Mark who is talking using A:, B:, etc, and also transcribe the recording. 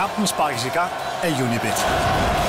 A: Kampen sparkes i gang af Unibet.